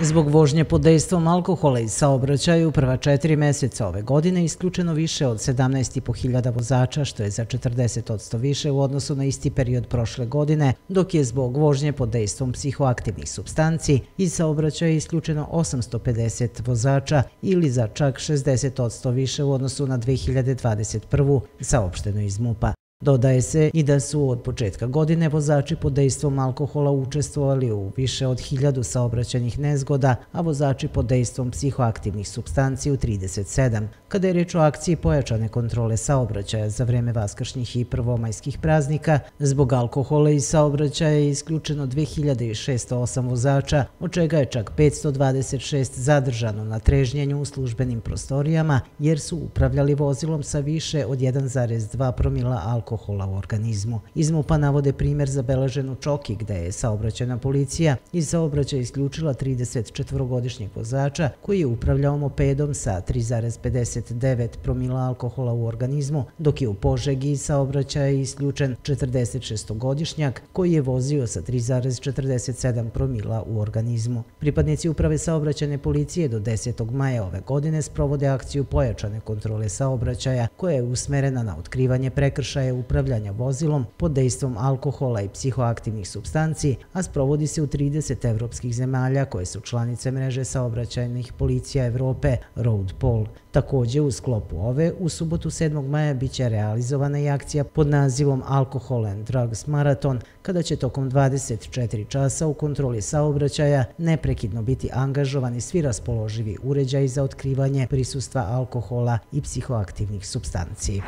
Zbog vožnje pod dejstvom alkohola i saobraćaju prva četiri meseca ove godine isključeno više od 17.500 vozača, što je za 40% više u odnosu na isti period prošle godine, dok je zbog vožnje pod dejstvom psihoaktivnih substanci i saobraćaju isključeno 850 vozača ili za čak 60% više u odnosu na 2021. saopšteno iz MUPA. Dodaje se i da su od početka godine vozači pod dejstvom alkohola učestvovali u više od hiljadu saobraćanih nezgoda, a vozači pod dejstvom psihoaktivnih substanci u 37. Kada je reč o akciji pojačane kontrole saobraćaja za vreme vaskršnjih i prvomajskih praznika, zbog alkohola i saobraćaja je isključeno 2608 vozača, od čega je čak 526 zadržano na trežnjenju u službenim prostorijama, jer su upravljali vozilom sa više od 1,2 promila alkohola alkohola u organizmu. Iz MUPA navode primjer zabeležen u Čoki, gde je saobraćena policija i saobraćaj isključila 34-godišnjeg vozača koji je upravljao mopedom sa 3,59 promila alkohola u organizmu, dok je u Požegi saobraćaj isključen 46-godišnjak koji je vozio sa 3,47 promila u organizmu. Pripadnici uprave saobraćene policije do 10. maja ove godine sprovode akciju pojačane kontrole saobraćaja koja je usmerena na otkrivanje prekršaja upravljanja vozilom pod dejstvom alkohola i psihoaktivnih substanci, a sprovodi se u 30 evropskih zemalja koje su članice mreže saobraćajnih policija Evrope Road Pol. Također u sklopu ove, u subotu 7. maja biće realizovana i akcija pod nazivom Alcohol and Drugs Marathon, kada će tokom 24 časa u kontroli saobraćaja neprekidno biti angažovani svi raspoloživi uređaji za otkrivanje prisustva alkohola i psihoaktivnih substanciji.